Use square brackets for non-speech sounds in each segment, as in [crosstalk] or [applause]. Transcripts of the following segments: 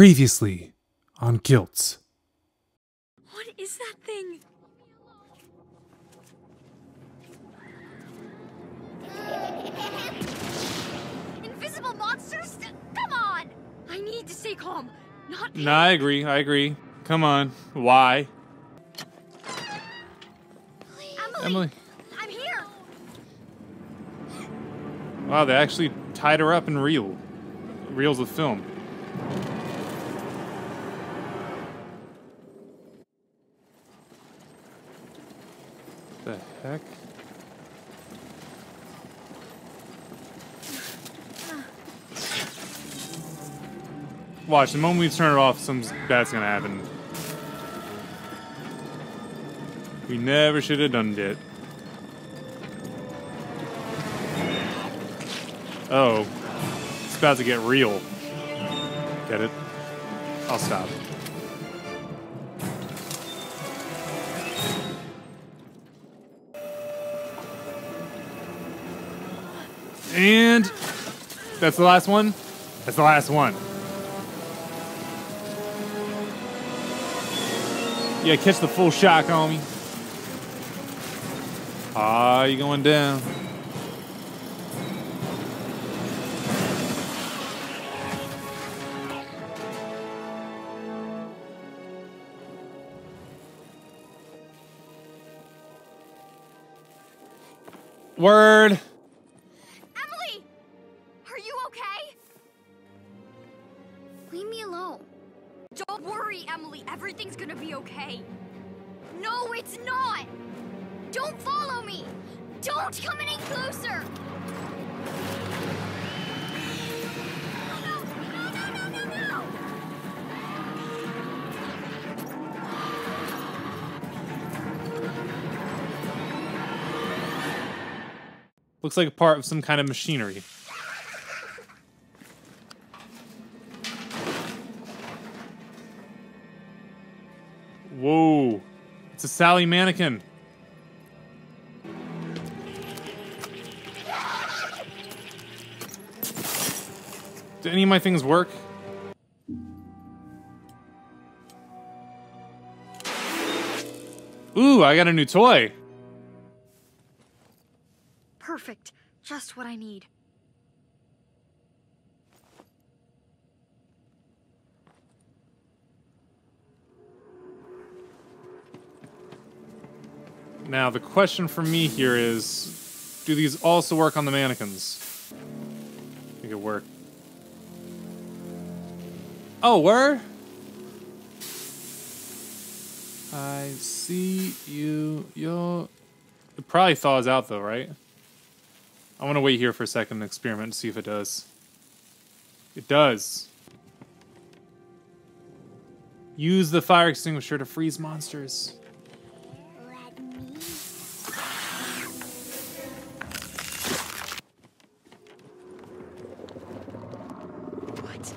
Previously on GYLT. What is that thing? Invisible monsters? Come on! I need to stay calm. Not No, I agree. I agree. Come on. Why? Emily, Emily. I'm here. Wow, they actually tied her up in reel. Reels of film. The heck? Watch, the moment we turn it off, some bad's gonna happen. We never should have done it. Oh. It's about to get real. Get it? I'll stop. And that's the last one. That's the last one. Yeah, catch the full shock, homie. Ah, you going down. Word. Looks like a part of some kind of machinery. Whoa. It's a Sally mannequin. Do any of my things work? Ooh, I got a new toy. Perfect. Just what I need. Now, the question for me here is do these also work on the mannequins? Make it work. Oh, where? I see you. Yo. It probably thaws out though, right? I want to wait here for a second and experiment to see if it does. It does. Use the fire extinguisher to freeze monsters. What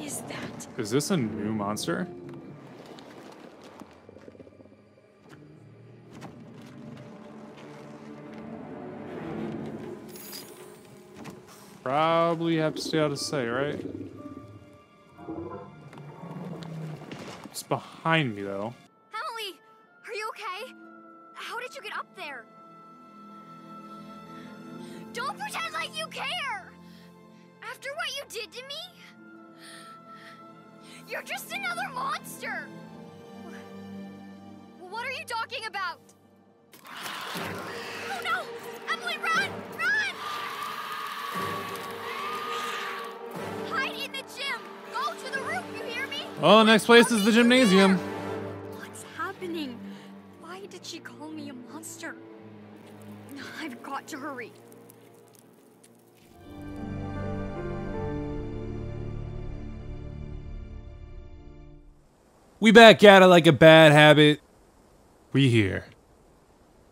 is that? Is this a new monster? Probably have to stay out of sight, right? It's behind me, though. Oh, next place is the gymnasium. What's happening? Why did she call me a monster? I've got to hurry. We back at it like a bad habit. We here.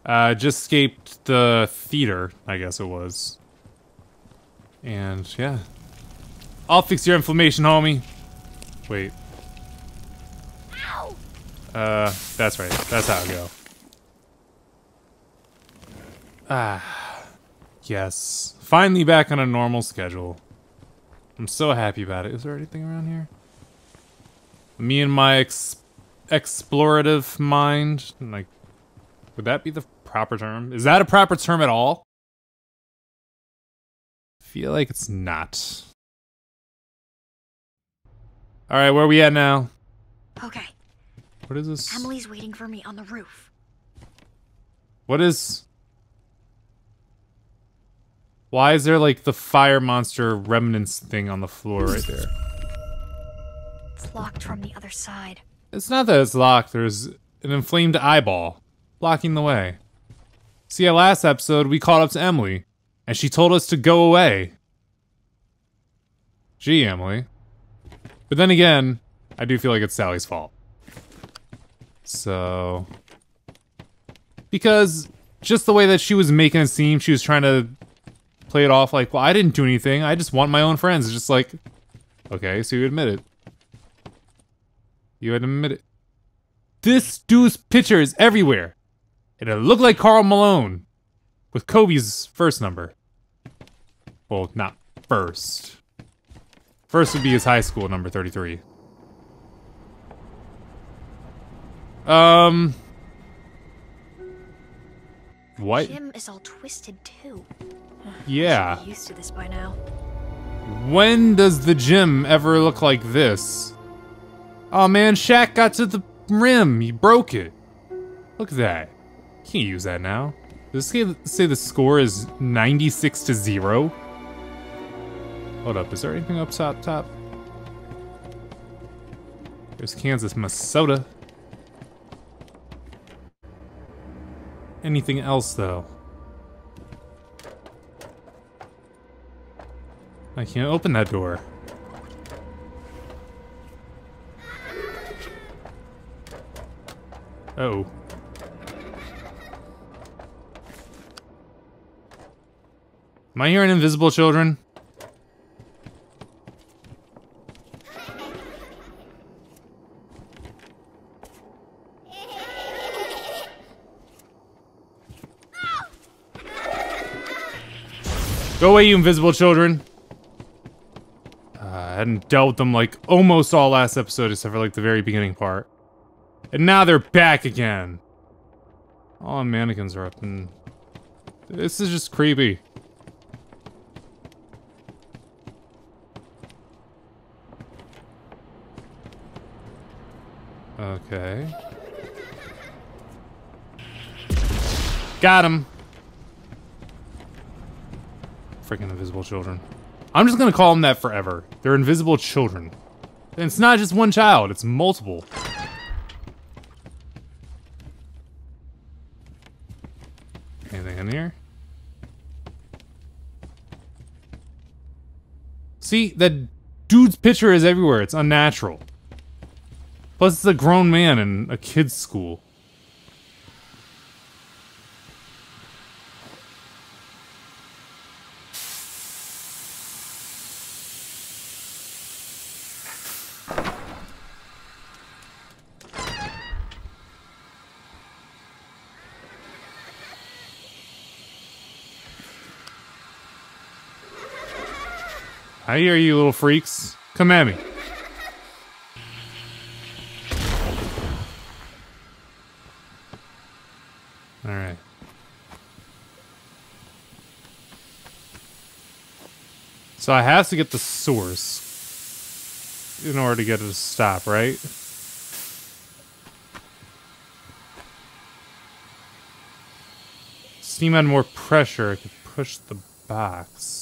Uh, just escaped the theater, I guess it was. And yeah. I'll fix your inflammation, homie. Wait. Uh, that's right. That's how it go. Ah. Yes. Finally back on a normal schedule. I'm so happy about it. Is there anything around here? Me and my ex explorative mind, like, would that be the proper term? Is that a proper term at all? Feel like it's not. All right, where are we at now? Okay, What is this? Emily's waiting for me on the roof. What is? Why is there like the fire monster remnants thing on the floor right there? It's locked from the other side. It's not that it's locked. There's an inflamed eyeball blocking the way. See, at last episode, we caught up to Emily, and she told us to go away. Gee, Emily. But then again, I do feel like it's Sally's fault. So. Because just the way that she was making it seem, she was trying to play it off like, well, I didn't do anything. I just want my own friends. It's just like, okay, so you admit it. You admit it. This dude's picture is everywhere. And it looked like Karl Malone. With Kobe's first number. Well, not first. First would be his high school number 33. Um. What? Gym is all twisted too. Yeah. Used to this by now. When does the gym ever look like this? Oh man, Shaq got to the rim. He broke it. Look at that. Can't use that now. Does this say the score is 96 to 0? Hold up, is there anything up top top? There's Kansas Minnesota. Anything else though? I can't open that door. Oh. Am I hearing invisible children? Go away, you invisible children. Uh, I hadn't dealt with them like almost all last episode except for like the very beginning part. And now they're back again. All the mannequins are up and... This is just creepy. Okay. Got him. Freaking invisible children. I'm just gonna call them that forever. They're invisible children. And it's not just one child, it's multiple. Anything in here? See, that dude's picture is everywhere. It's unnatural. Plus, it's a grown man in a kid's school. I hear you little freaks. Come at me. Alright. So I have to get the source in order to get it to stop, right? Steam had more pressure, I could push the box.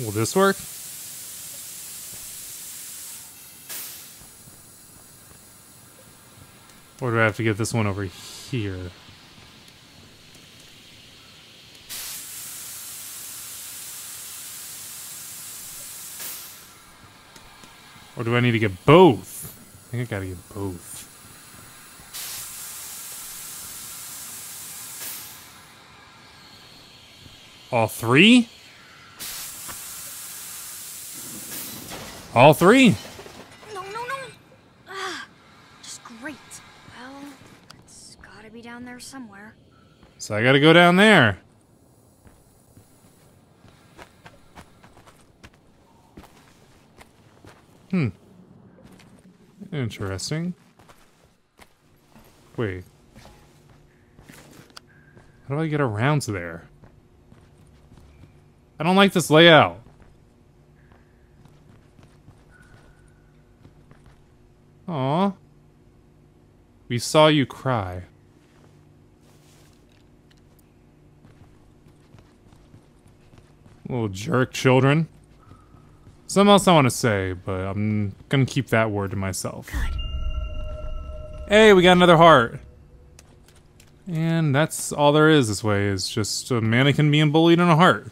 Will this work? Or do I have to get this one over here? Or do I need to get both? I think I gotta get both. All three? All three? No, no, no. Ah, just great. Well, it's gotta be down there somewhere. So I gotta go down there. Hmm. Interesting. Wait. How do I get around to there? I don't like this layout. Aw. We saw you cry. Little jerk children. Something else I want to say, but I'm gonna keep that word to myself. Good. Hey, we got another heart. And that's all there is this way, is just a mannequin being bullied and a heart.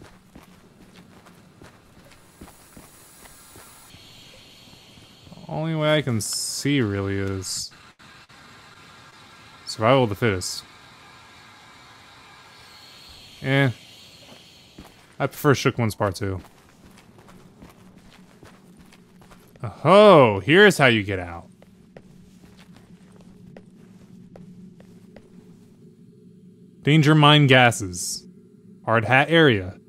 Only way I can see really is survival of the fittest. Eh. I prefer Shook Ones Part 2. Oh, here's how you get out. Danger mine gases. Hard hat area.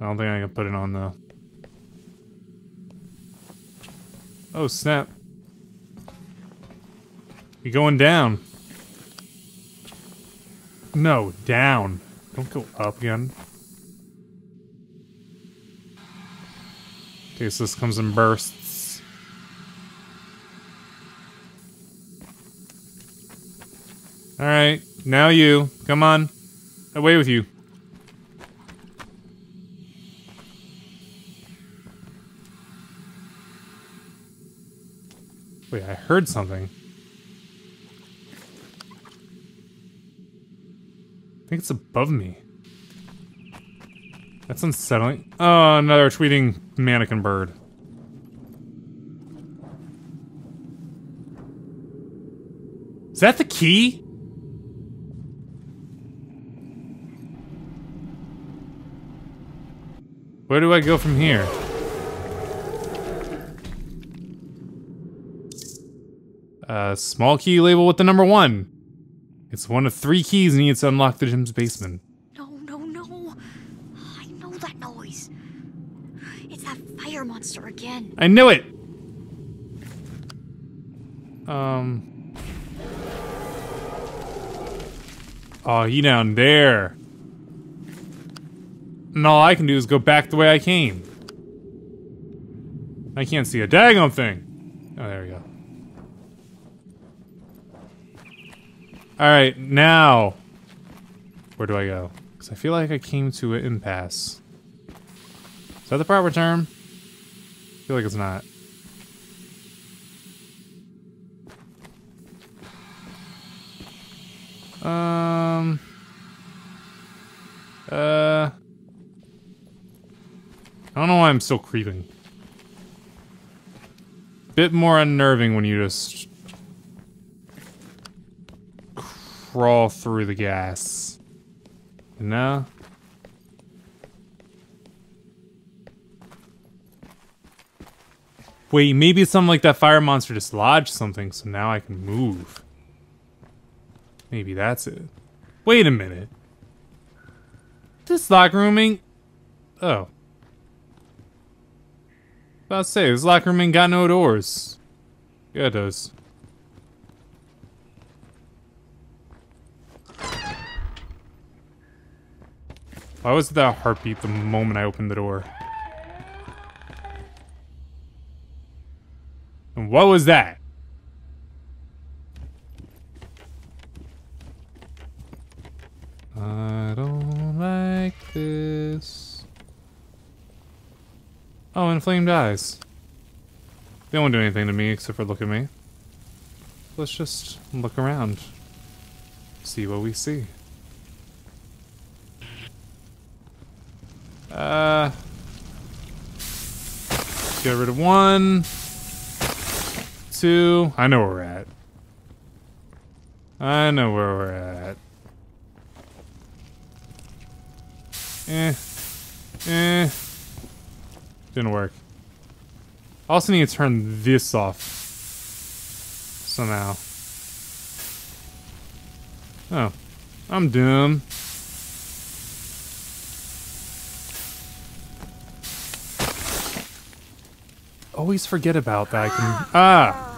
I don't think I can put it on though. Oh snap. You going down. No, down. Don't go up again. Okay, so this comes in bursts. Alright, now you. Come on. Away with you. Wait, I heard something. Think it's above me. That's unsettling. Oh, another tweeting mannequin bird. Is that the key? Where do I go from here? A small key label with the number one. It's one of three keys needed to unlock the gym's basement. No, no, no. I know that noise. It's that fire monster again. I knew it! Um. Oh, he down there. And all I can do is go back the way I came. I can't see a daggone thing. Oh, there we go. Alright, now. Where do I go? Because I feel like I came to an impasse. Is that the proper term? I feel like it's not. Um. Uh. I don't know why I'm still creeping. Bit more unnerving when you just crawl through the gas. No? Wait, maybe it's something like that fire monster dislodged something, so now I can move. Maybe that's it. Wait a minute. This locker room ain't... Oh. About to say, this locker room ain't got no doors. Yeah, it does. Why was that heartbeat the moment I opened the door? And what was that? I don't like this. Oh, inflamed eyes. They won't do anything to me except for look at me. Let's just look around. See what we see. Uh, get rid of one, two. I know where we're at. I know where we're at. Eh. Eh. Didn't work. I also need to turn this off. Somehow. Oh. I'm dumb. Always forget about that. I can ah.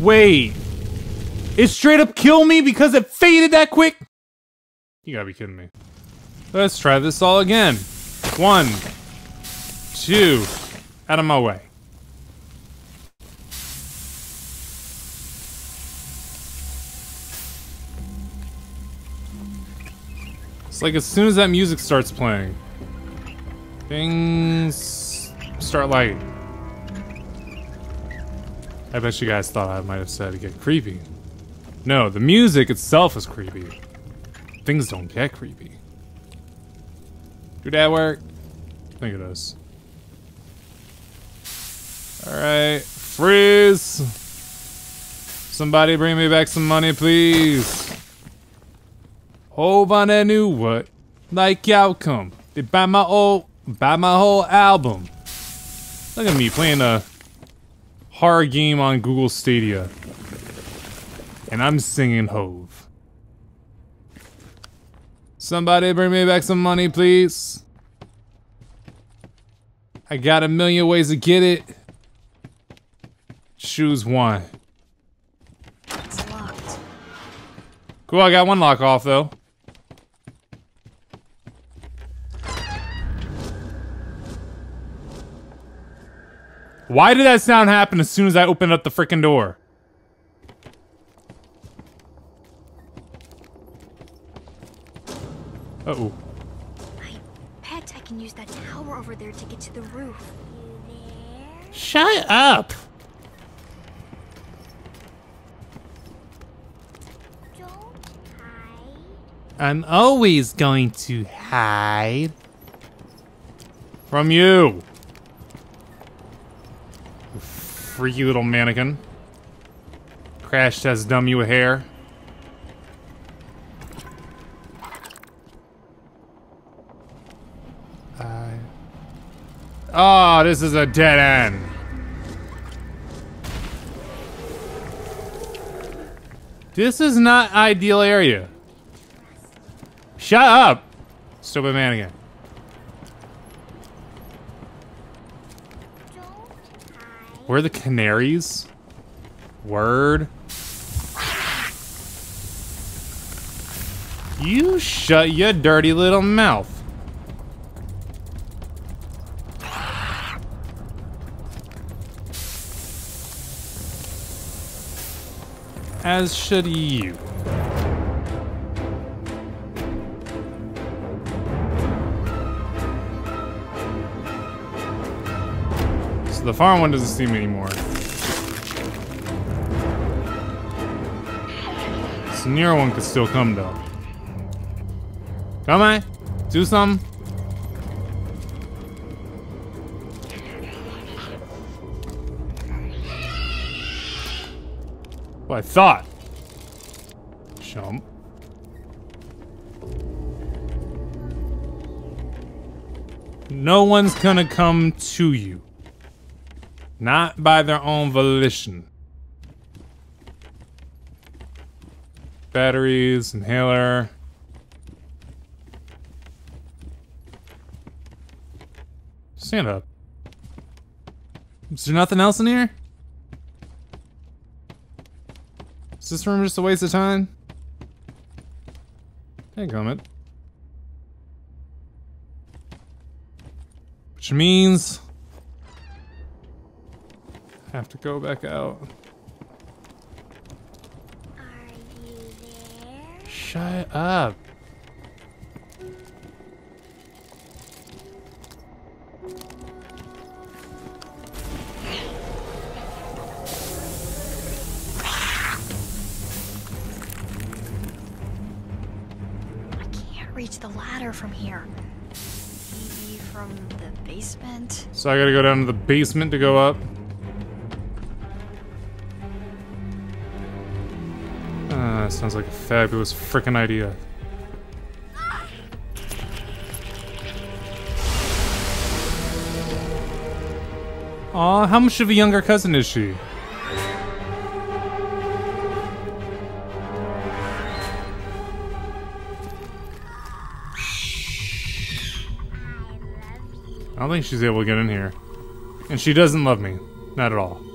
Wait. It straight up killed me because it faded that quick? You gotta be kidding me. Let's try this all again. One, two, out of my way. It's like as soon as that music starts playing, things start lighting. I bet you guys thought I might have said get creepy. No, the music itself is creepy. Things don't get creepy. Do that work? I think it does. Alright, freeze! Somebody bring me back some money, please. Hope on that new what? Like outcome. They buy my old, buy my whole album. Look at me playing a horror game on Google Stadia. And I'm singing Hove. Somebody bring me back some money, please. I got a million ways to get it. Choose one. It's locked. Cool, I got one lock off though. Why did that sound happen as soon as I opened up the freaking door? Uh oh. I bet I can use that tower over there to get to the roof. Shut up! I'm always going to hide. From you! You freaky little mannequin. Crash test dumb you a hair. Oh, this is a dead end. This is not ideal area. Shut up! Stupid man Where are the canaries? Word. You shut your dirty little mouth. As should you. So the farm one doesn't see me anymore. This near one could still come though. Come on, do something. What I thought. Jump. No one's gonna come to you. Not by their own volition. Batteries, inhaler. Stand up. Is there nothing else in here? Is this room just a waste of time? Hey, Comet. Which means... Have to go back out. Are you there? Shut up. I can't reach the ladder from here. Maybe from the basement? So I gotta go down to the basement to go up. Sounds like a fabulous freaking idea. Aw, how much of a younger cousin is she? I don't think she's able to get in here. And she doesn't love me. Not at all.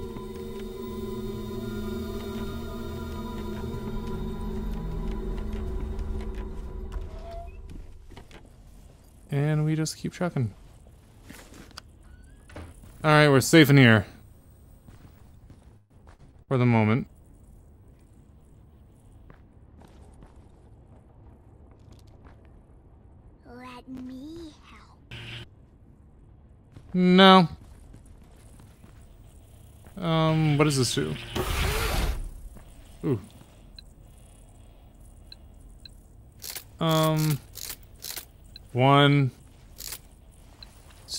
Just keep trucking. Alright, we're safe in here. For the moment. Let me help. No. Um, what does this do? Ooh. Um. One.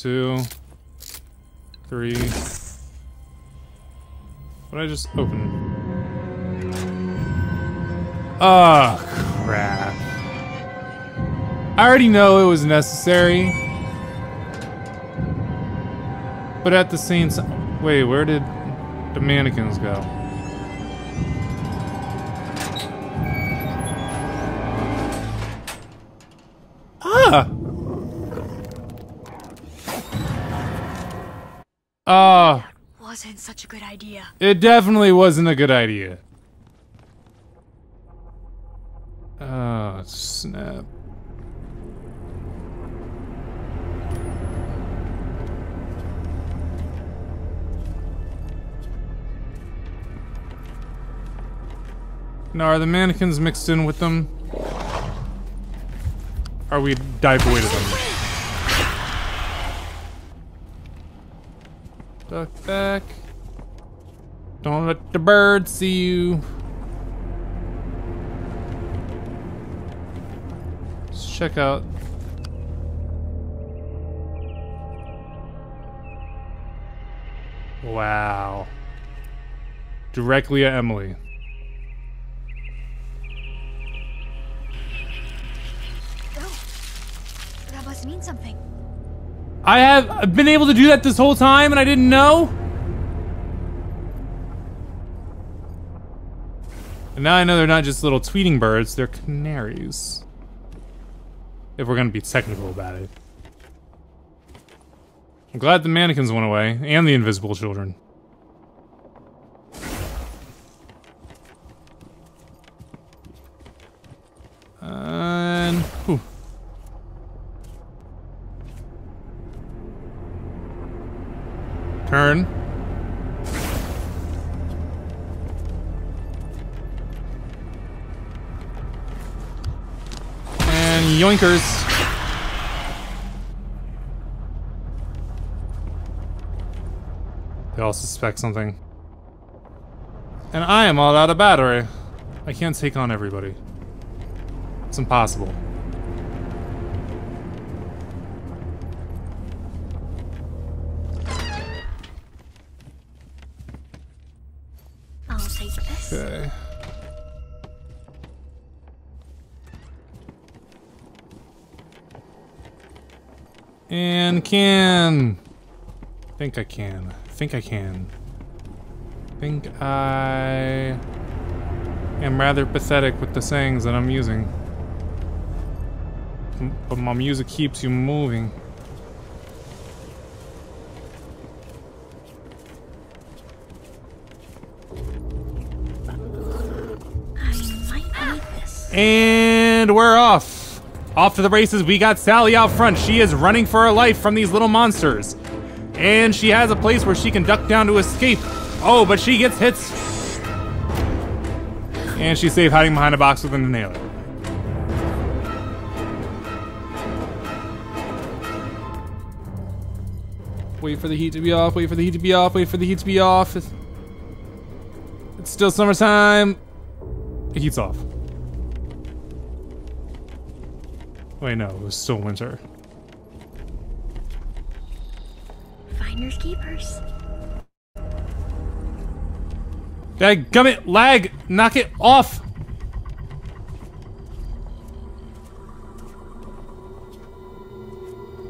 Two. Three. What I just open? Oh, crap. I already know it was necessary. But at the same time, wait, where did the mannequins go? Ah, Wasn't such a good idea. it definitely wasn't a good idea. Oh, snap. Now, are the mannequins mixed in with them? Are we dive away to them? Duck back. Don't let the birds see you. Let's check out. Wow. Directly at Emily. Oh, that must mean something. I have been able to do that this whole time and I didn't know? And now I know they're not just little tweeting birds, they're canaries. If we're gonna be technical about it. I'm glad the mannequins went away, and the invisible children. And... whew. Turn. And yoinkers. They all suspect something. And I am all out of battery. I can't take on everybody. It's impossible. Okay. And can. Think I can. Think I can. Think I am rather pathetic with the sayings that I'm using. But my music keeps you moving. And we're off. Off to the races. We got Sally out front. She is running for her life from these little monsters. And she has a place where she can duck down to escape. Oh, but she gets hits. And she's safe hiding behind a box with an inhaler. Wait for the heat to be off, wait for the heat to be off, wait for the heat to be off. It's, it's still summertime. The heat's off. Wait, no, it was still winter. Finders keepers. Dadgummit, lag! Knock it off!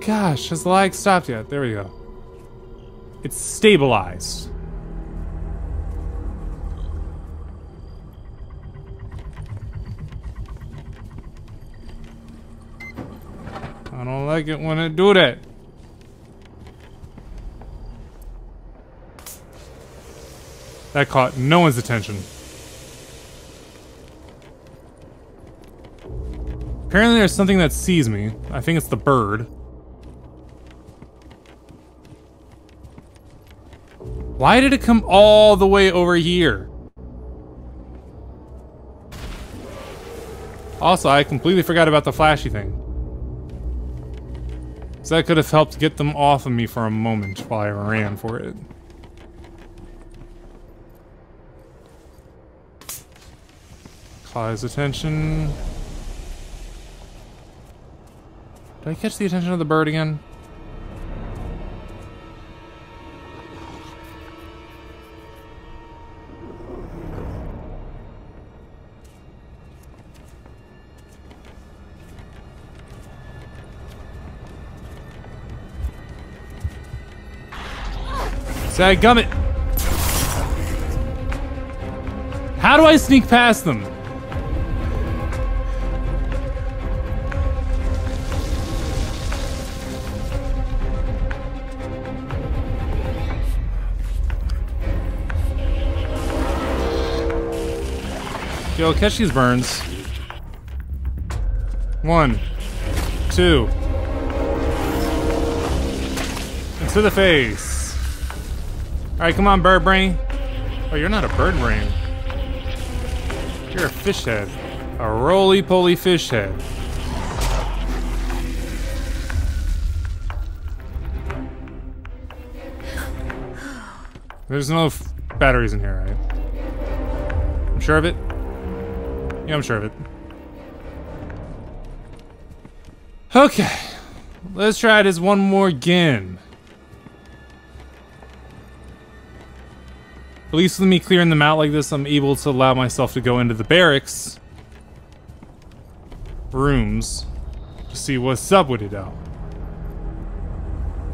Gosh, has the lag stopped yet? There we go. It's stabilized. I don't like it when it do that. That caught no one's attention. Apparently there's something that sees me. I think it's the bird. Why did it come all the way over here? Also, I completely forgot about the flashy thing. So that could have helped get them off of me for a moment while I ran for it. His attention. Did I catch the attention of the bird again? Say gummit. How do I sneak past them? Yo, catch these burns. One, two. Into the face. Alright, come on, bird brain. Oh, you're not a bird brain. You're a fish head. A roly-poly fish head. There's no batteries in here, right? I'm sure of it? Yeah, I'm sure of it. Okay. Let's try this one more again. At least with me clearing them out like this, I'm able to allow myself to go into the barracks rooms to see what's up with it out.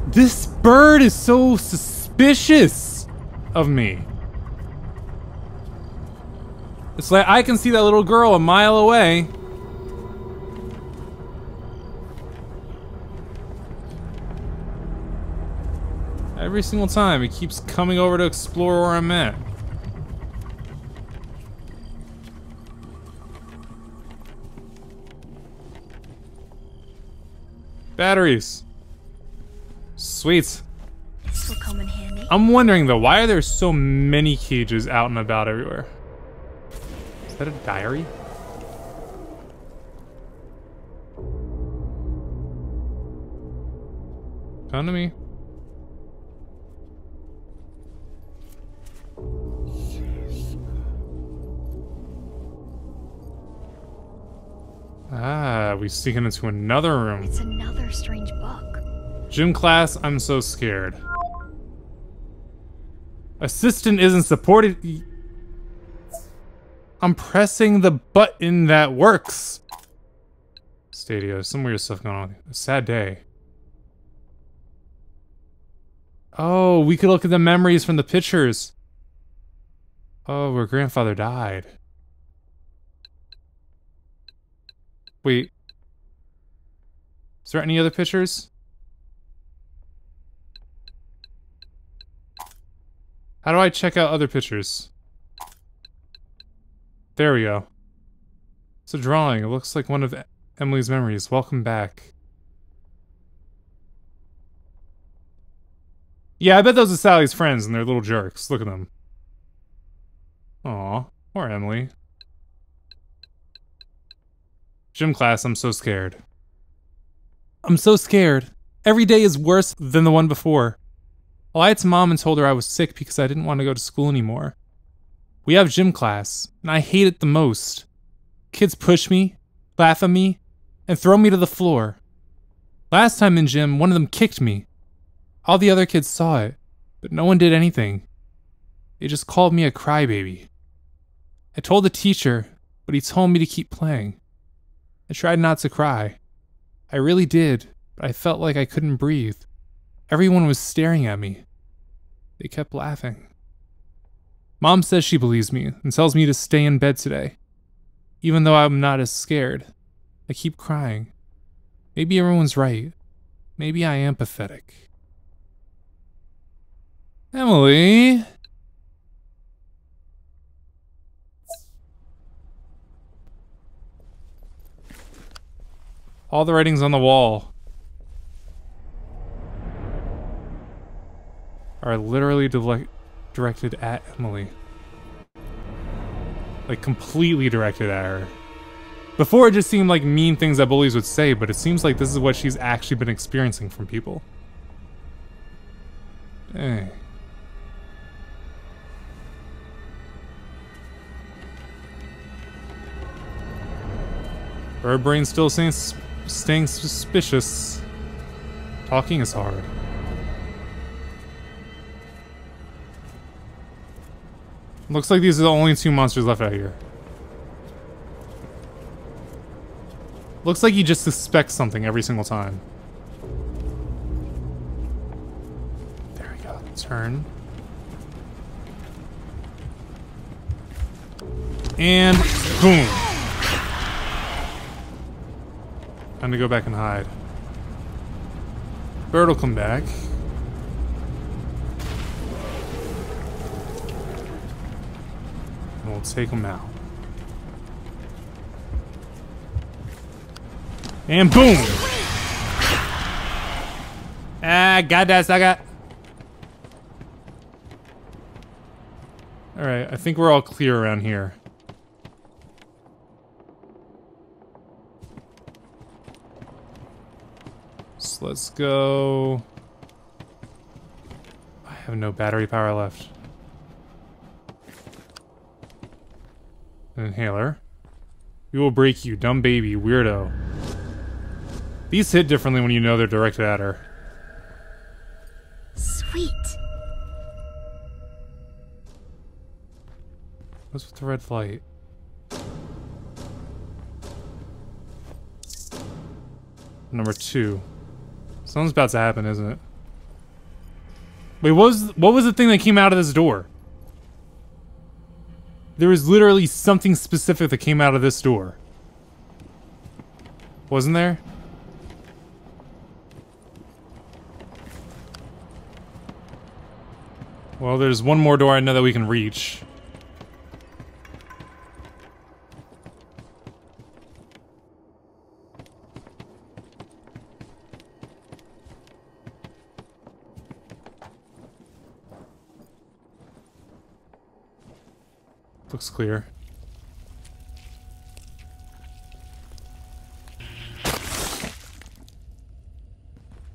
This bird is so suspicious of me. It's like I can see that little girl a mile away. Every single time, he keeps coming over to explore where I'm at. Batteries. Sweet. This will come in handy. I'm wondering though, why are there so many cages out and about everywhere? Is that a diary? Come to me. Ah, we sneaking into another room. It's another strange book. Gym class, I'm so scared. Assistant isn't supported. I'm pressing the button that works. Stadia, some weird stuff going on. A sad day. Oh, we could look at the memories from the pictures. Oh, where grandfather died. Wait. Is there any other pictures? How do I check out other pictures? There we go. It's a drawing. It looks like one of Emily's memories. Welcome back. Yeah, I bet those are Sally's friends and they're little jerks. Look at them. Aw, poor Emily. Gym class, I'm so scared. I'm so scared. Every day is worse than the one before. I lied to mom and told her I was sick because I didn't want to go to school anymore. We have gym class, and I hate it the most. Kids push me, laugh at me, and throw me to the floor. Last time in gym, one of them kicked me. All the other kids saw it, but no one did anything. They just called me a crybaby. I told the teacher, but he told me to keep playing. I tried not to cry. I really did, but I felt like I couldn't breathe. Everyone was staring at me. They kept laughing. Mom says she believes me and tells me to stay in bed today. Even though I'm not as scared, I keep crying. Maybe everyone's right. Maybe I am pathetic. Emily? All the writings on the wall are literally directed at Emily. Like, completely directed at her. Before, it just seemed like mean things that bullies would say, but it seems like this is what she's actually been experiencing from people. Dang. Her brain still staying, staying suspicious. Talking is hard. Looks like these are the only two monsters left out here. Looks like he just suspects something every single time. There we go. Turn. And boom. Time to go back and hide. Bird will come back. And we'll take him out. And boom! Ah, got that sucker. Alright, I think we're all clear around here. So let's go... I have no battery power left. An inhaler. We will break you, dumb baby, weirdo. These hit differently when you know they're directed at her. Sweet. What's with the red light? Number two. Something's about to happen, isn't it? Wait, what was what was the thing that came out of this door? There was literally something specific that came out of this door. Wasn't there? Well, there's one more door I know that we can reach. Looks clear.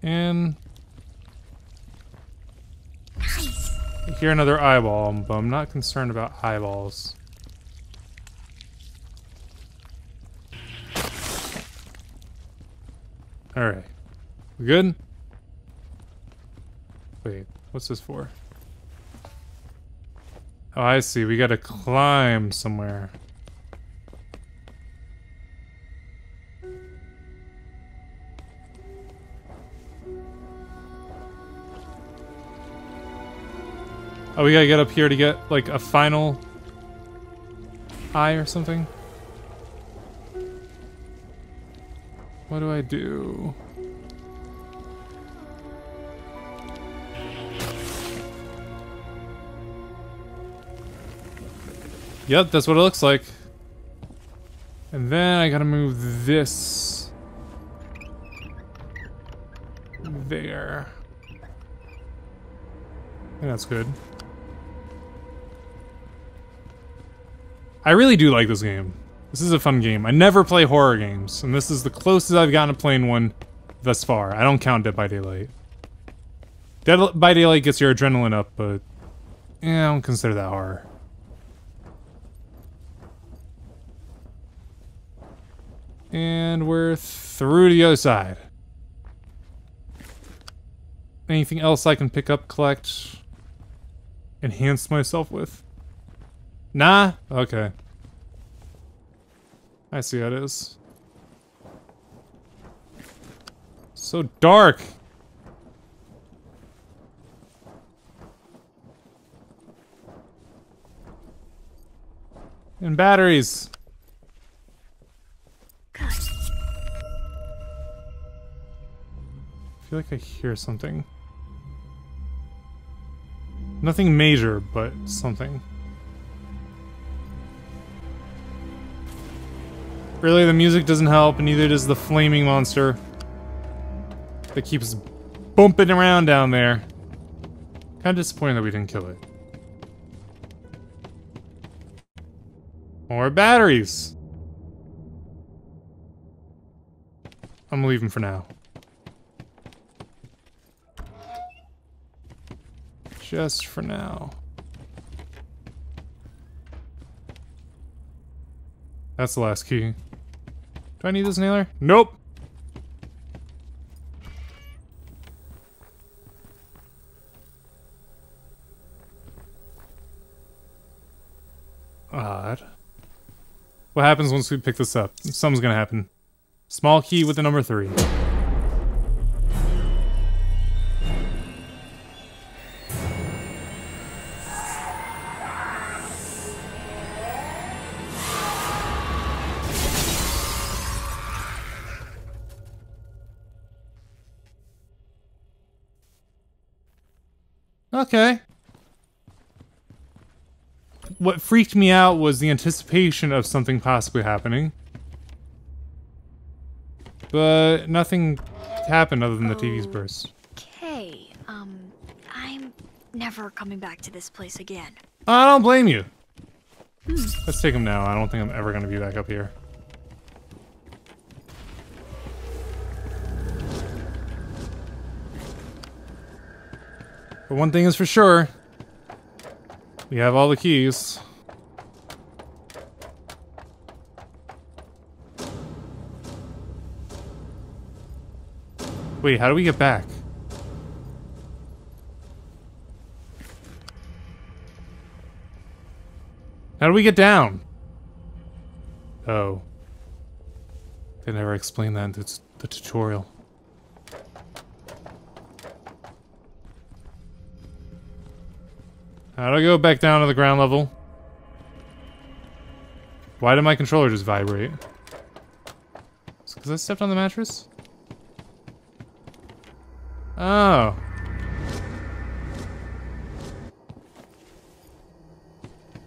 And hear another eyeball, but I'm not concerned about eyeballs. Alright. Good? Wait, what's this for? Oh, I see. We gotta climb somewhere. Oh, we gotta get up here to get, like, a final eye or something? What do I do? Yep, that's what it looks like. And then I gotta move this there. Think that's good. I really do like this game. This is a fun game. I never play horror games, and this is the closest I've gotten to playing one thus far. I don't count Dead by Daylight. Dead by Daylight gets your adrenaline up, but yeah, I don't consider that horror. And we're through to the other side. Anything else I can pick up, collect, enhance myself with? Nah? Okay. I see how it is. So dark! And batteries! I feel like I hear something. Nothing major, but something. Really, the music doesn't help, and neither does the flaming monster that keeps bumping around down there. Kind of disappointing that we didn't kill it. More batteries. I'm leaving for now. Just for now. That's the last key. Do I need this nailer? Nope. Odd. What happens once we pick this up? Something's gonna happen. Small key with the number three. Okay. What freaked me out was the anticipation of something possibly happening. But nothing happened other than the TV's burst. Okay, um, I'm never coming back to this place again. I don't blame you. Let's take him now. I don't think I'm ever going to be back up here. But one thing is for sure. We have all the keys. Wait, how do we get back? How do we get down? Oh. They never explained that in the, the tutorial. How do I go back down to the ground level? Why did my controller just vibrate? because I stepped on the mattress? Oh.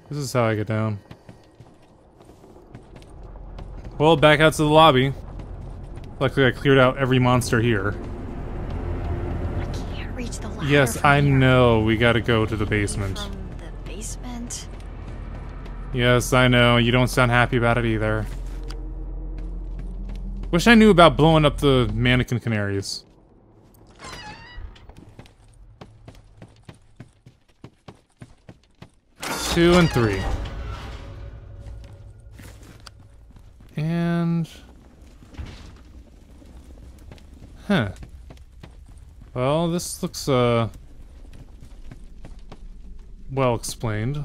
This is how I get down. Well, back out to the lobby. Luckily, I cleared out every monster here. I can't reach the ladder. Yes, I here. know. We gotta go to the basement. From the basement? Yes, I know. You don't sound happy about it either. Wish I knew about blowing up the mannequin canaries. Two and three. And... Huh. Well, this looks, uh... Well explained.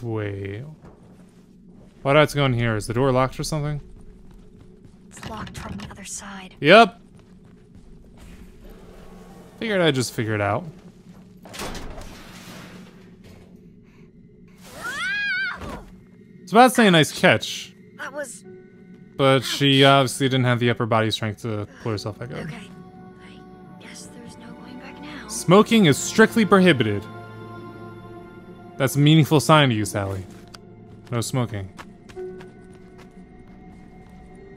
Wait. Why do I have to go in here? Is the door locked or something? It's locked from the other side. Yep. Figured I'd just figure it out. It's about to say a nice catch, That was but she obviously didn't have the upper body strength to pull herself back up. okay. I guess there's no going back now. Smoking is strictly prohibited. That's a meaningful sign to you, Sally. No smoking.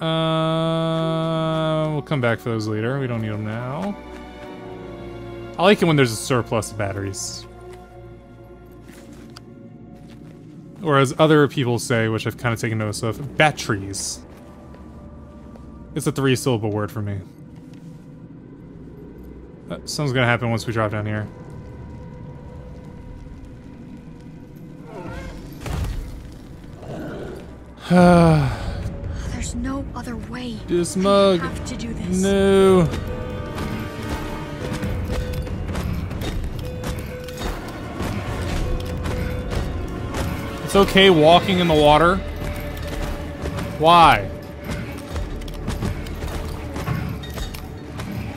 Uh, we'll come back for those later. We don't need them now. I like it when there's a surplus of batteries. Or as other people say, which I've kind of taken notice of, batteries. It's a three-syllable word for me. Uh, something's gonna happen once we drop down here. [sighs] There's no other way. this I mug. have to do this. No. It's okay walking in the water. Why?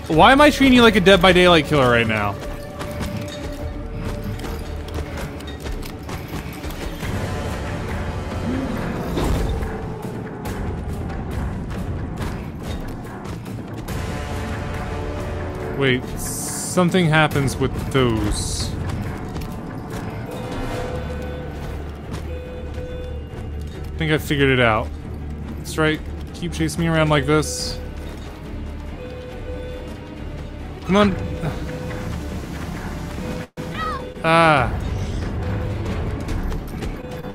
Why am I treating you like a Dead by Daylight killer right now? Wait, something happens with those. I think I figured it out. Right. Keep chasing me around like this. Come on. Ah.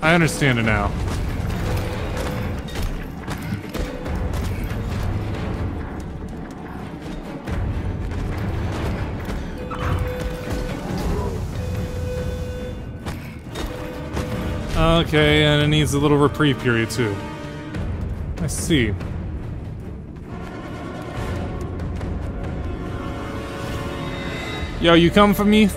I understand it now. Okay, and it needs a little reprieve period too. I see. Yo, you come for me?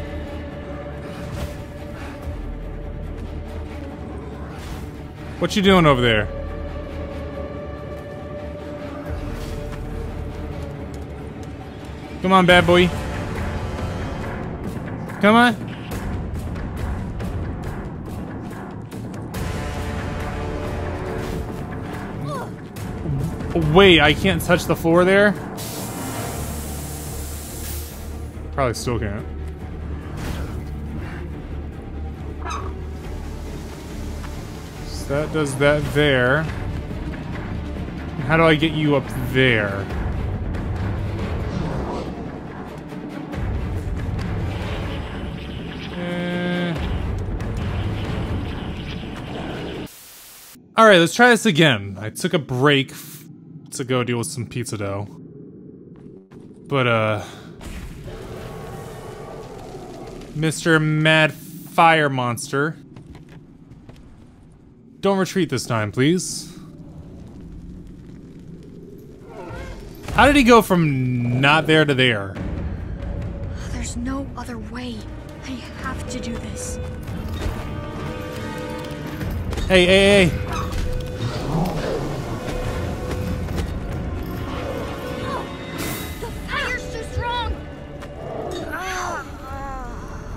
What you doing over there? Come on, bad boy. Come on. Wait, I can't touch the floor there? Probably still can't. So that does that there. How do I get you up there? Eh. Alright, let's try this again. I took a break to go deal with some pizza dough. But, uh... Mr. Mad Fire Monster. Don't retreat this time, please. How did he go from not there to there? There's no other way. I have to do this. Hey, hey, hey!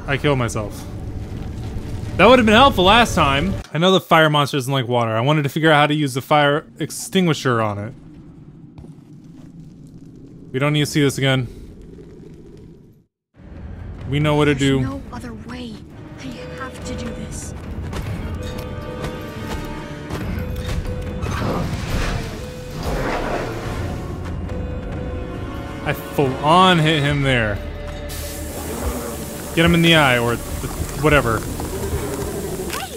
I killed myself. That would have been helpful last time. I know the fire monster doesn't like water. I wanted to figure out how to use the fire extinguisher on it. We don't need to see this again. We know what to There's do. no other way. I have to do this. I full on hit him there. Get him in the eye or th whatever. Hey!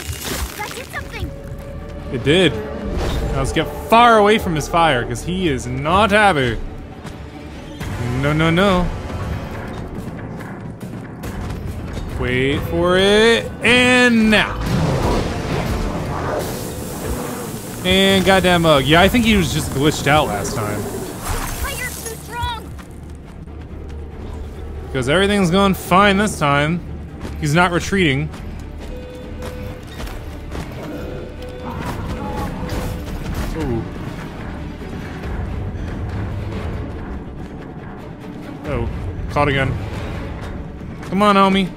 It did. Now let's get far away from his fire because he is not happy. No, no, no. Wait for it. And now. And goddamn mug. Yeah, I think he was just glitched out last time. Because everything's going fine this time. He's not retreating. Ooh. Oh, caught again. Come on, homie.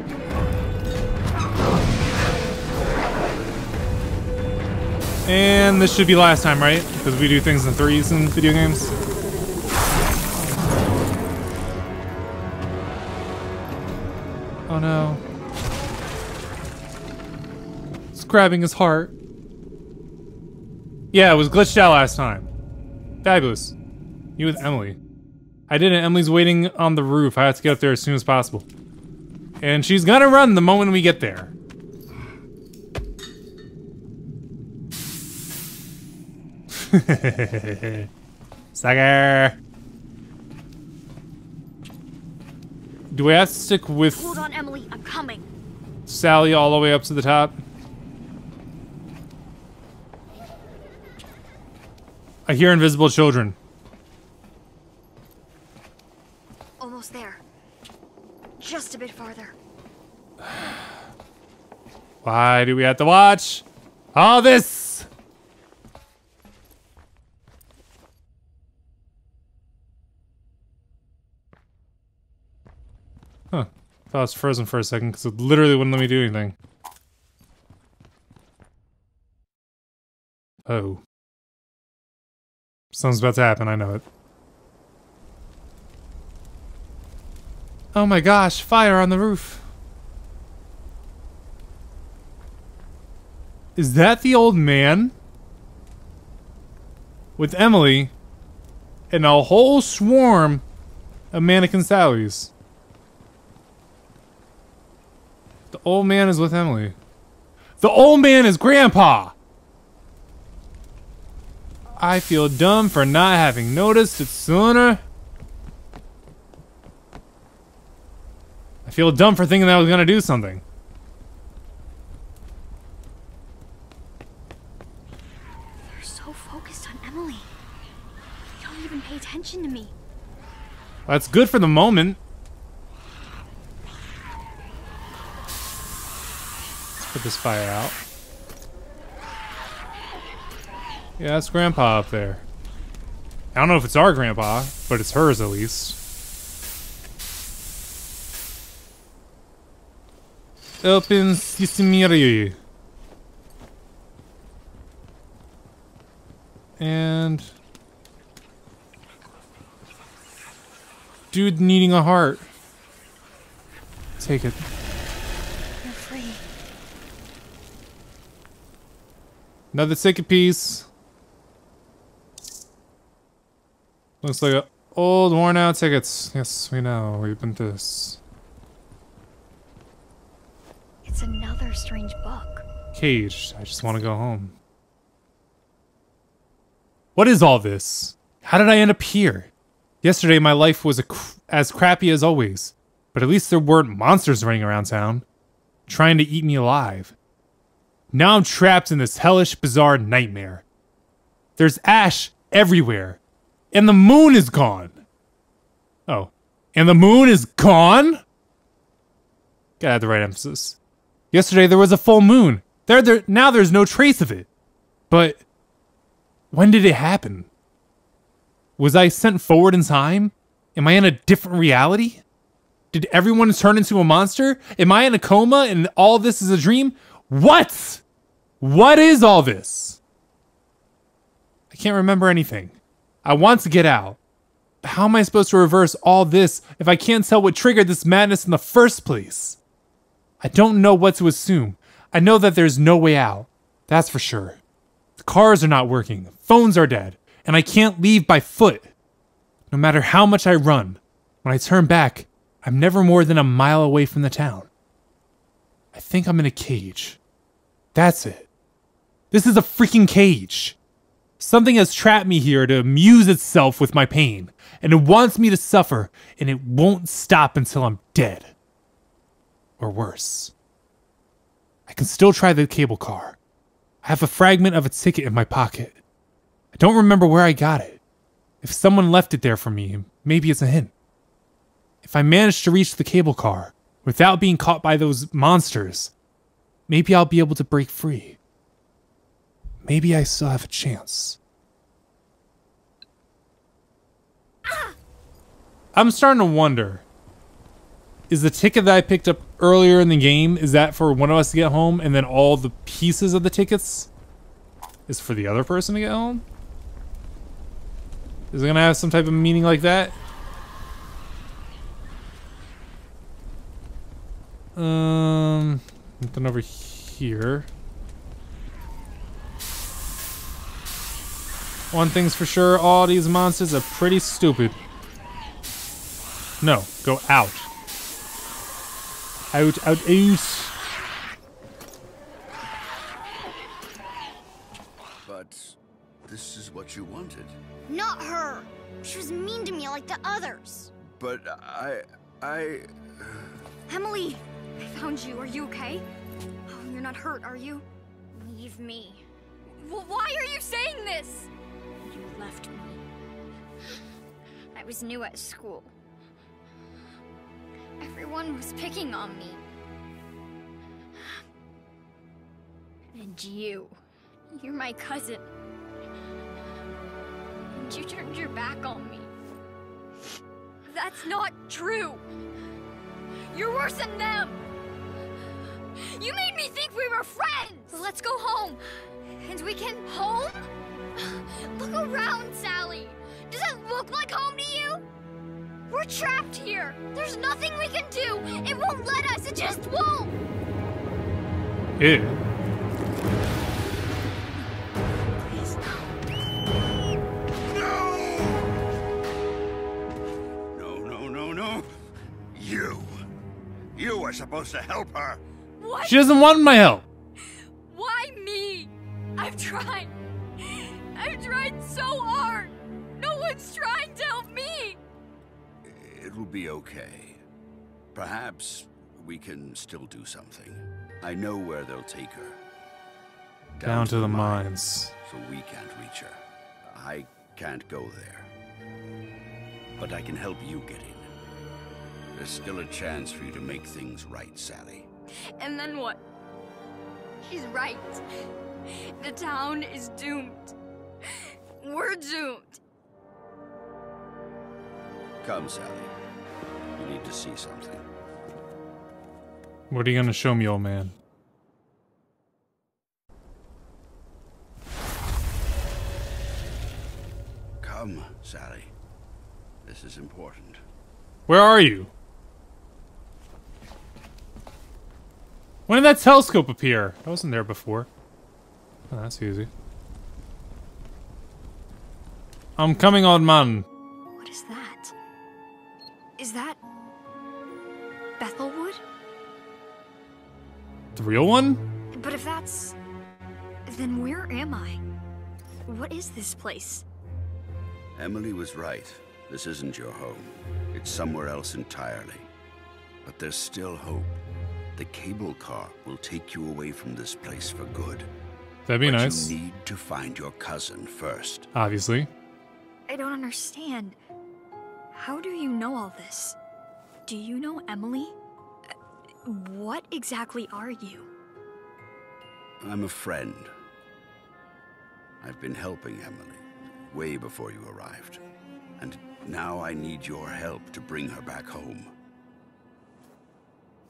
And this should be last time, right? Because we do things in threes in video games. No. It's grabbing his heart. Yeah, it was glitched out last time. Fabulous. You with Emily. I did it. Emily's waiting on the roof. I have to get up there as soon as possible. And she's gonna run the moment we get there. [laughs] Sucker. Do we have to stick with Hold on, Emily. I'm coming. Sally all the way up to the top? I hear invisible children. Almost there. Just a bit farther. Why do we have to watch all this? Huh. I was frozen for a second because it literally wouldn't let me do anything. Oh. Something's about to happen, I know it. Oh my gosh, fire on the roof. Is that the old man? with Emily and a whole swarm of mannequin Sallys. The old man is with Emily. The old man is Grandpa! I feel dumb for not having noticed it sooner. I feel dumb for thinking that I was gonna do something. You're so focused on Emily. You don't even pay attention to me. That's good for the moment. Put this fire out. Yeah, that's Grandpa up there. I don't know if it's our Grandpa, but it's hers at least. Open Sisimieri. And... Dude needing a heart. Take it. You're free. Another ticket piece. Looks like a old worn out tickets. Yes, we know. We've been to this. It's another strange book. Caged. I just want to go home. What is all this? How did I end up here? Yesterday my life was cr as crappy as always, but at least there weren't monsters running around town, trying to eat me alive. Now I'm trapped in this hellish, bizarre nightmare. There's ash everywhere, and the moon is gone. Oh, and the moon is gone? Gotta have the right emphasis. Yesterday there was a full moon. There, there, now there's no trace of it. But when did it happen? Was I sent forward in time? Am I in a different reality? Did everyone turn into a monster? Am I in a coma and all this is a dream? What? What is all this? I can't remember anything. I want to get out. How am I supposed to reverse all this if I can't tell what triggered this madness in the first place? I don't know what to assume. I know that there's no way out. That's for sure. The cars are not working, phones are dead, and I can't leave by foot. No matter how much I run, when I turn back, I'm never more than a mile away from the town. I think I'm in a cage. That's it. This is a freaking cage. Something has trapped me here to amuse itself with my pain, and it wants me to suffer, and it won't stop until I'm dead. Or worse. I can still try the cable car. I have a fragment of a ticket in my pocket. I don't remember where I got it. If someone left it there for me, maybe it's a hint. If I manage to reach the cable car without being caught by those monsters, maybe I'll be able to break free. Maybe I still have a chance. I'm starting to wonder. Is the ticket that I picked up earlier in the game, is that for one of us to get home and then all the pieces of the tickets is for the other person to get home? Is it gonna have some type of meaning like that? Um, nothing over here. One thing's for sure, all these monsters are pretty stupid. No, go out. Out, out, out. But this is what you wanted. Not her. She was mean to me like the others. But I. I. Emily, I found you. Are you okay? Oh, you're not hurt, are you? Leave me. Well, why are you saying this? You left me. I was new at school. Everyone was picking on me. And you. You're my cousin. And you turned your back on me. That's not true. You're worse than them. You made me think we were friends. Let's go home. And we can home? [gasps] Look around, Sally. Does it look like home to you? We're trapped here. There's nothing we can do. It won't let us. It just won't. Ew. Please, no. No, no, no, no. You. You were supposed to help her. What? She doesn't want my help. Why me? I've tried. I've tried so hard. No one's trying to help me. It will be okay. Perhaps we can still do something. I know where they'll take her. Down to the mines. So we can't reach her. I can't go there. But I can help you get in. There's still a chance for you to make things right, Sally. And then what? He's right. The town is doomed. We're doomed. Come, Sally. You need to see something. What are you gonna show me, old man? Come, Sally. This is important. Where are you? When did that telescope appear? I wasn't there before. Oh, that's easy. I'm coming old man. What is that? Is that Bethelwood? The real one? But if that's then where am I? What is this place? Emily was right. This isn't your home. It's somewhere else entirely. But there's still hope. The cable car will take you away from this place for good. That'd be but nice. you need to find your cousin first. Obviously. I don't understand. How do you know all this? Do you know Emily? What exactly are you? I'm a friend. I've been helping Emily way before you arrived. And now I need your help to bring her back home.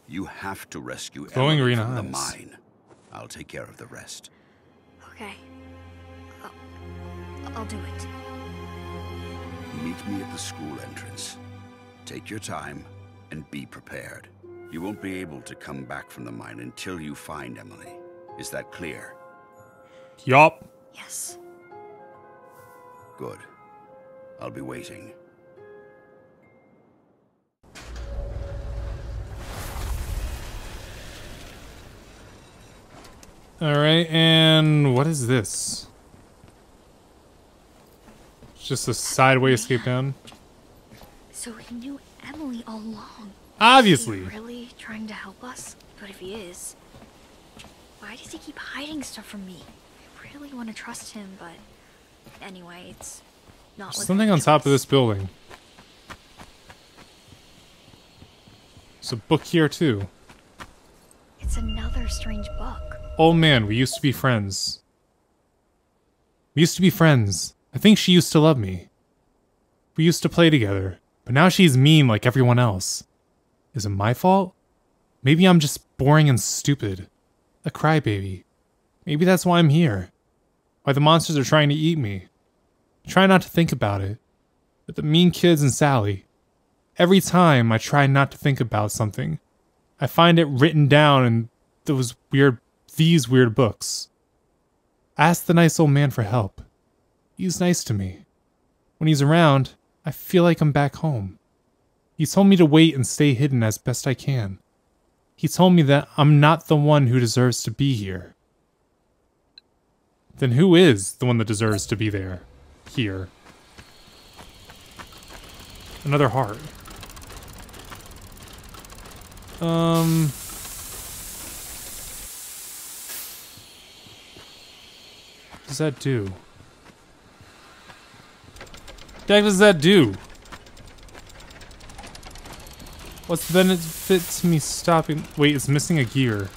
You have to rescue Glowing Emily green from the mine. I'll take care of the rest. Okay. I'll, I'll do it. Meet me at the school entrance. Take your time and be prepared. You won't be able to come back from the mine until you find Emily. Is that clear? Yup. Yes. Good. I'll be waiting. Alright, and what is this? It's just a sideways escape down. So he knew Emily all along. Obviously. Really trying to help us? But if he is, why does he keep hiding stuff from me? I really want to trust him, but anyway, it's not There's something on top of this building. There's a book here too. It's another strange book. Oh man, we used to be friends. We used to be friends. I think she used to love me. We used to play together, but now she's mean like everyone else. Is it my fault? Maybe I'm just boring and stupid. A crybaby. Maybe that's why I'm here. Why the monsters are trying to eat me. I try not to think about it. But the mean kids and Sally. Every time I try not to think about something, I find it written down in those weird, these weird books. Ask the nice old man for help. He's nice to me. When he's around, I feel like I'm back home. He told me to wait and stay hidden as best I can. He told me that I'm not the one who deserves to be here. Then who is the one that deserves to be there? Here. Another heart. Um. What does that do? Heck does that do? What's the benefit to me stopping? Wait, it's missing a gear.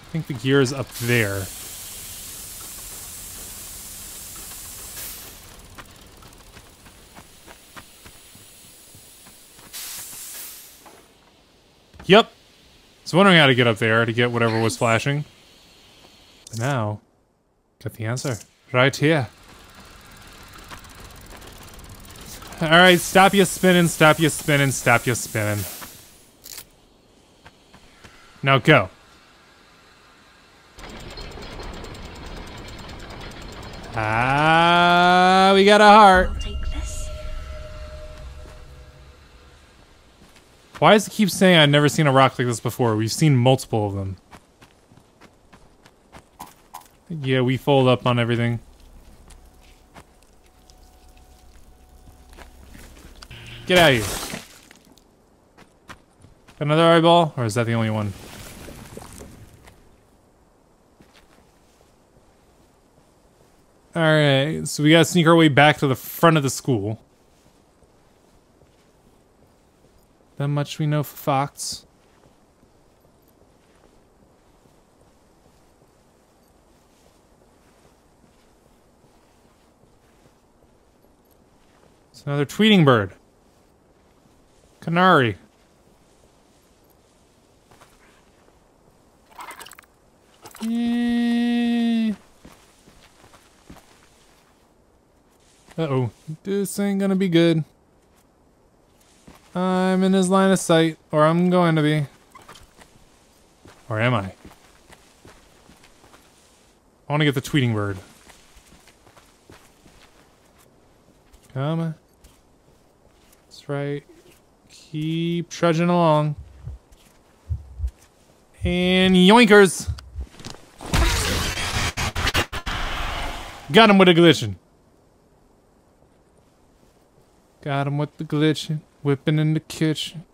I think the gear is up there. Yep. I was wondering how to get up there to get whatever was flashing. But now, got the answer. Right here. Alright, stop you spinning, stop you spinning, stop you spinning. Now go. Ah, we got a heart. I'll take this. Why does it keep saying I've never seen a rock like this before? We've seen multiple of them. Yeah, we fold up on everything. Get out of here. Another eyeball? Or is that the only one? Alright, so we gotta sneak our way back to the front of the school. That much we know for Fox. It's another tweeting bird. Canary. Eh. Uh-oh. This ain't gonna be good. I'm in his line of sight, or I'm going to be. Or am I? I want to get the tweeting bird. Come on. Right. Keep trudging along. And yoinkers! Got him with a glitching. Got him with the glitching. Whipping in the kitchen.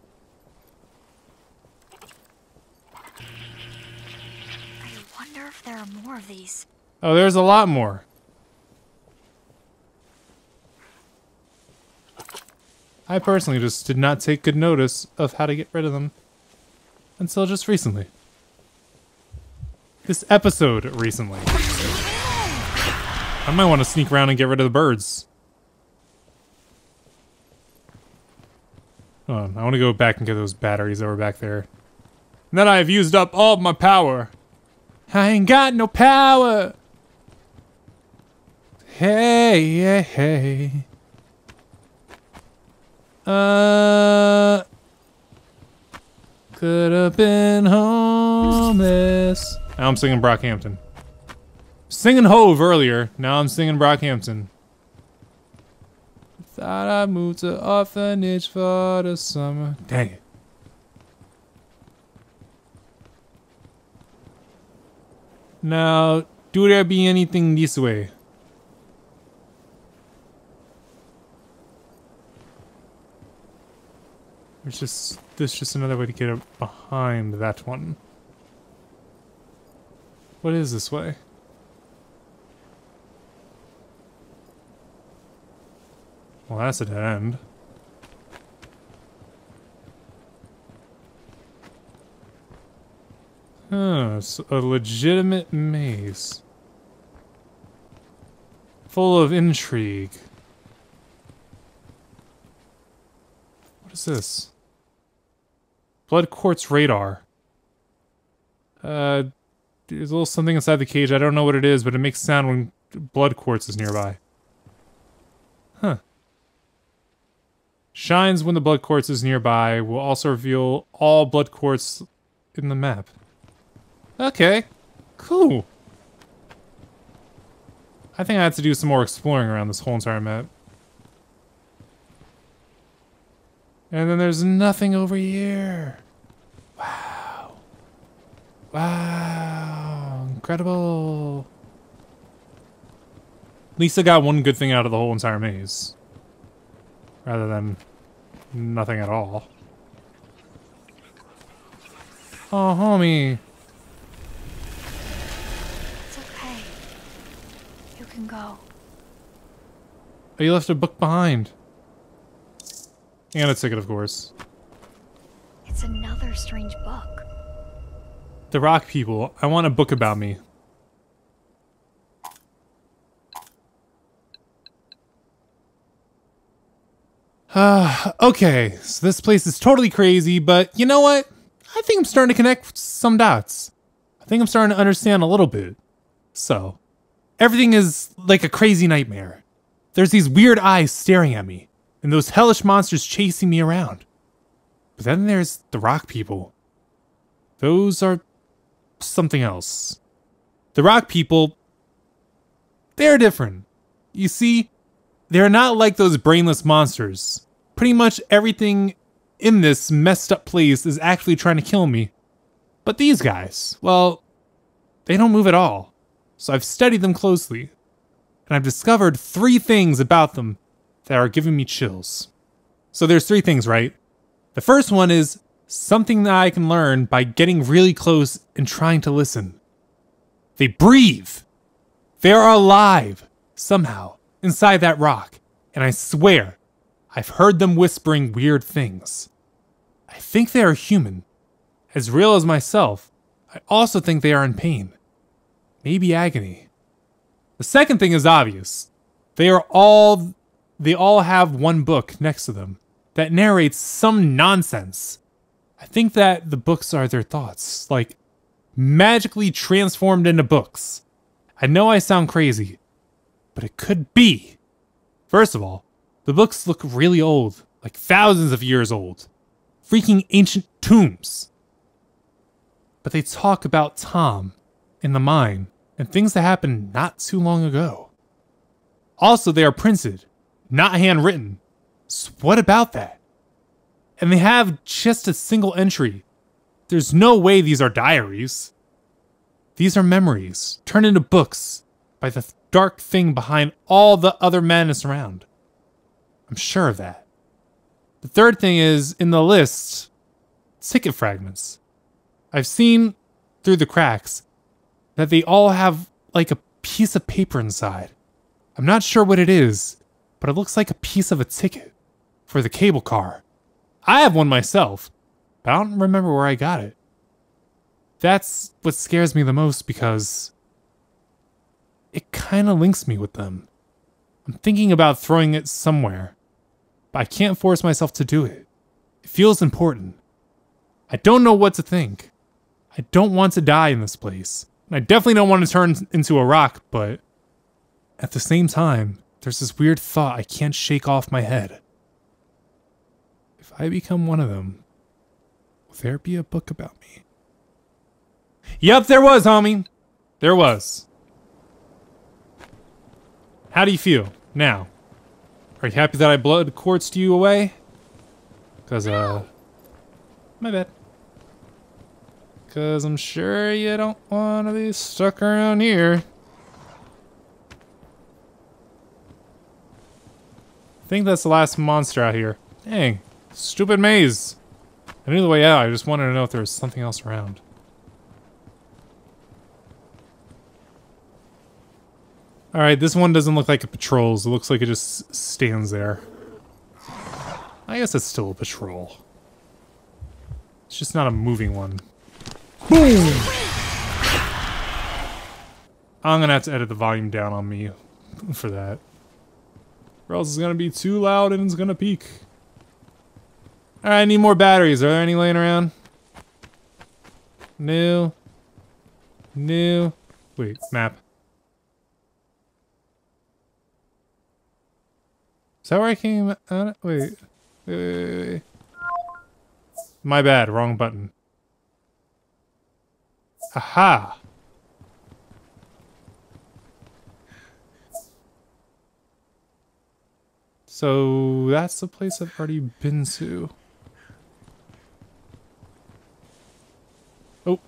I wonder if there are more of these. Oh, there's a lot more. I personally just did not take good notice of how to get rid of them until just recently. This episode recently. I might want to sneak around and get rid of the birds. Hold on, I want to go back and get those batteries that were back there. And then I have used up all of my power. I ain't got no power. Hey, hey, hey. Uh, could have been homeless. Now I'm singing Brockhampton. Singing Hove earlier. Now I'm singing Brockhampton. Thought I moved to orphanage for the summer. Dang it. Now, do there be anything this way? There's just there's just another way to get behind that one. What is this way? Well, that's a dead end. Huh, it's a legitimate maze. Full of intrigue. What is this? Blood quartz radar. Uh, there's a little something inside the cage. I don't know what it is, but it makes sound when blood quartz is nearby. Huh. Shines when the blood quartz is nearby. Will also reveal all blood quartz in the map. Okay. Cool. I think I have to do some more exploring around this whole entire map. And then there's nothing over here. Wow. Wow. Incredible. At least I got one good thing out of the whole entire maze. Rather than nothing at all. Oh, homie. It's okay. You can go. Oh, you left a book behind. And a ticket, of course. It's another strange book. The Rock People. I want a book about me. Uh, [sighs] okay, so this place is totally crazy, but you know what? I think I'm starting to connect some dots. I think I'm starting to understand a little bit. So, everything is like a crazy nightmare. There's these weird eyes staring at me, and those hellish monsters chasing me around. But then there's the rock people. Those are something else. The rock people, they're different. You see, they're not like those brainless monsters. Pretty much everything in this messed up place is actually trying to kill me. But these guys, well, they don't move at all. So I've studied them closely, and I've discovered three things about them that are giving me chills. So there's three things, right? The first one is something that I can learn by getting really close and trying to listen. They breathe. They are alive, somehow, inside that rock. And I swear, I've heard them whispering weird things. I think they are human. As real as myself, I also think they are in pain. Maybe agony. The second thing is obvious. They are all they all have one book next to them that narrates some nonsense. I think that the books are their thoughts, like magically transformed into books. I know I sound crazy, but it could be. First of all, the books look really old, like thousands of years old. Freaking ancient tombs. But they talk about Tom in the mine and things that happened not too long ago. Also, they are printed, not handwritten. So what about that? And they have just a single entry. There's no way these are diaries. These are memories turned into books by the dark thing behind all the other madness around. I'm sure of that. The third thing is in the list ticket fragments. I've seen through the cracks that they all have like a piece of paper inside. I'm not sure what it is, but it looks like a piece of a ticket for the cable car. I have one myself, but I don't remember where I got it. That's what scares me the most because it kind of links me with them. I'm thinking about throwing it somewhere, but I can't force myself to do it. It feels important. I don't know what to think. I don't want to die in this place. And I definitely don't want to turn into a rock, but at the same time, there's this weird thought I can't shake off my head. If I become one of them, will there be a book about me? Yep, there was, homie. There was. How do you feel now? Are you happy that I blood quartzed you away? Cause, uh, my bad. Cause I'm sure you don't want to be stuck around here. I think that's the last monster out here. Dang, stupid maze. I knew the way out, I just wanted to know if there was something else around. Alright, this one doesn't look like it patrols. It looks like it just stands there. I guess it's still a patrol. It's just not a moving one. Boom! I'm gonna have to edit the volume down on me for that. Or else it's gonna be too loud and it's gonna peak. Alright, I need more batteries. Are there any laying around? New. New. Wait, map. Is that where I came out? Wait. Wait, wait, wait. My bad, wrong button. Aha! So that's the place I've already been to. Oh.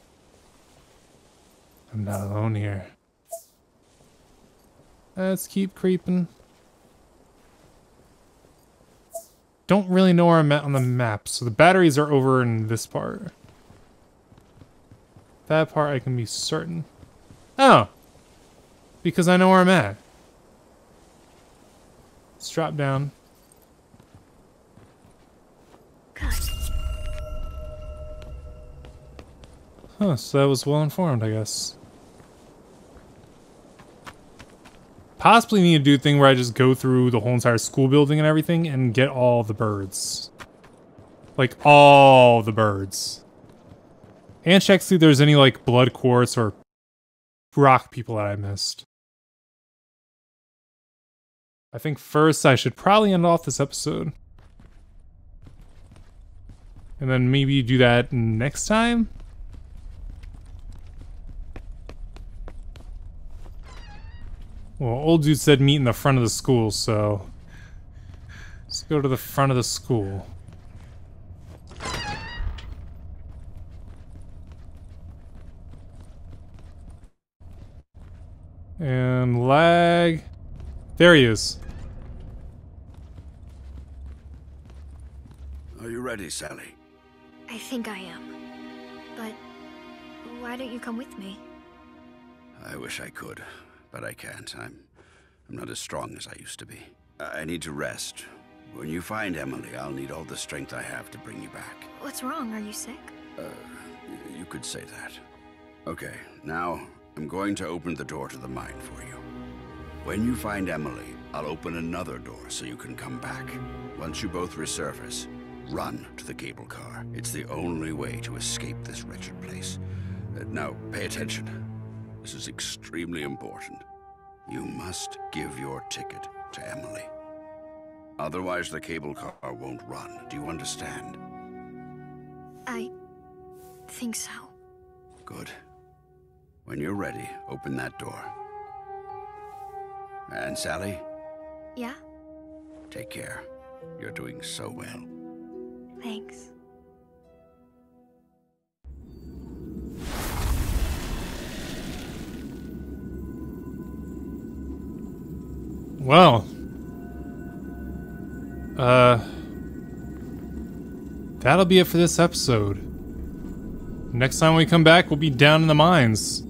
I'm not alone here. Let's keep creeping. Don't really know where I'm at on the map, so the batteries are over in this part. That part I can be certain. Oh! Because I know where I'm at. Drop down. Huh, so that was well informed, I guess. Possibly need to do a thing where I just go through the whole entire school building and everything and get all the birds. Like, all the birds. And check see if there's any, like, blood quartz or rock people that I missed. I think first I should probably end off this episode. And then maybe do that next time? Well, old dude said meet in the front of the school, so... Let's go to the front of the school. And lag... There he is. Are you ready, Sally? I think I am. But why don't you come with me? I wish I could, but I can't. I'm I'm not as strong as I used to be. I need to rest. When you find Emily, I'll need all the strength I have to bring you back. What's wrong? Are you sick? Uh, you could say that. Okay, now I'm going to open the door to the mine for you. When you find Emily, I'll open another door so you can come back. Once you both resurface, run to the cable car. It's the only way to escape this wretched place. Uh, now, pay attention. This is extremely important. You must give your ticket to Emily. Otherwise, the cable car won't run. Do you understand? I think so. Good. When you're ready, open that door. And Sally, Yeah? take care. You're doing so well. Thanks. Well. Uh. That'll be it for this episode. Next time we come back, we'll be down in the mines.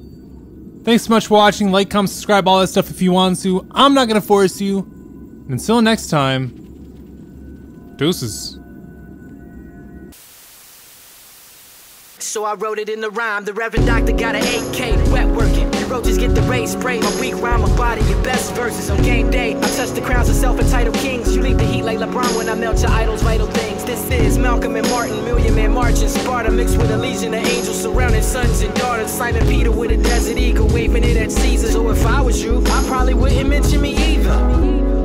Thanks so much for watching. Like, comment, subscribe, all that stuff if you want to. I'm not gonna force you. And until next time, deuces. So I wrote it in the rhyme. The Reverend Doctor got an 8K wet working. Roaches get the race, spray my weak rhyme, my body, your best verses on game day. I touch the crowns of self-entitled kings. You leave the heat like LeBron when I melt your idols, vital things. This is Malcolm and Martin, Million Man marching, Sparta mixed with a legion of angels, surrounding sons and daughters. Simon Peter with a desert eagle waving it at Caesars. So if I was you, I probably wouldn't mention me either.